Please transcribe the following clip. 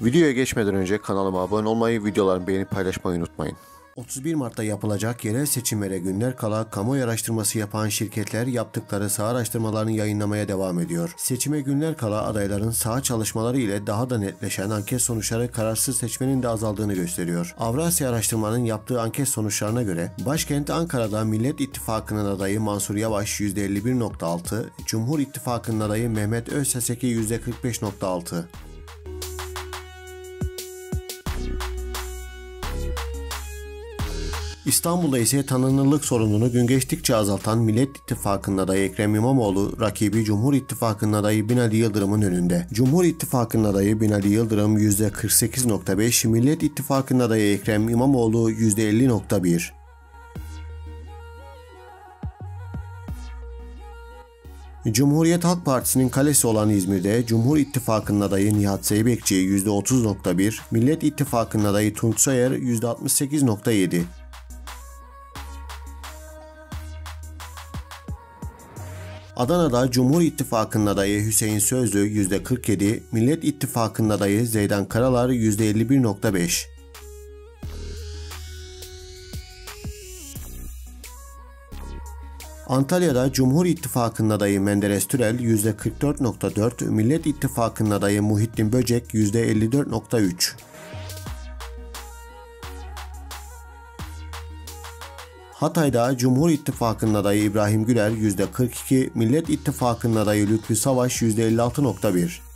Videoya geçmeden önce kanalıma abone olmayı, videolarımı beğenip paylaşmayı unutmayın. 31 Mart'ta yapılacak yerel seçimlere günler kala kamuoyu araştırması yapan şirketler yaptıkları saha araştırmalarını yayınlamaya devam ediyor. Seçime günler kala adayların saha çalışmaları ile daha da netleşen anket sonuçları kararsız seçmenin de azaldığını gösteriyor. Avrasya Araştırma'nın yaptığı anket sonuçlarına göre başkent Ankara'da Millet İttifakı'nın adayı Mansur Yavaş %51.6, Cumhur İttifakı'nın adayı Mehmet Özseseki %45.6, İstanbul'da ise tanınırlık sorununu gün geçtikçe azaltan Millet İttifakı'nın adayı Ekrem İmamoğlu, rakibi Cumhur İttifakı'nın adayı Binali Yıldırım'ın önünde. Cumhur İttifakı'nın adayı Binali Yıldırım %48.5, Millet İttifakı'nın adayı Ekrem İmamoğlu %50.1. Cumhuriyet Halk Partisi'nin kalesi olan İzmir'de Cumhur İttifakı'nın adayı Nihat Zeybekçi %30.1, Millet İttifakı'nın adayı Tunç Soyer %68.7. Adana'da Cumhur İttifakı'nın adayı Hüseyin Sözlü %47, Millet İttifakı'nın adayı Zeydan Karalar %51.5. Antalya'da Cumhur İttifakı'nın adayı Menderes Türel %44.4, Millet İttifakı'nın adayı Muhittin Böcek %54.3. Hatay'da Cumhur İttifakı'nın adayı İbrahim Güler %42, Millet İttifakı'nın adayı Lütfü Savaş %56.1.